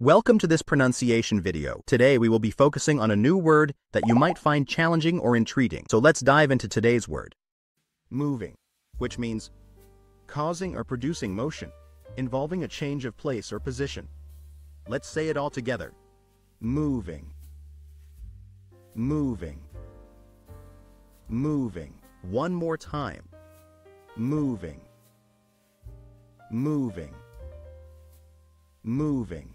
Welcome to this pronunciation video. Today we will be focusing on a new word that you might find challenging or intriguing. So let's dive into today's word. Moving, which means causing or producing motion, involving a change of place or position. Let's say it all together. Moving. Moving. Moving. One more time. Moving. Moving. Moving.